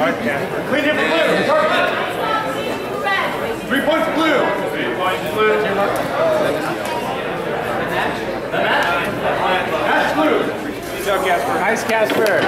All right, Clean him blue. Target. Three points blue. Three points blue. Match blue. Good job, Casper. Nice, Casper.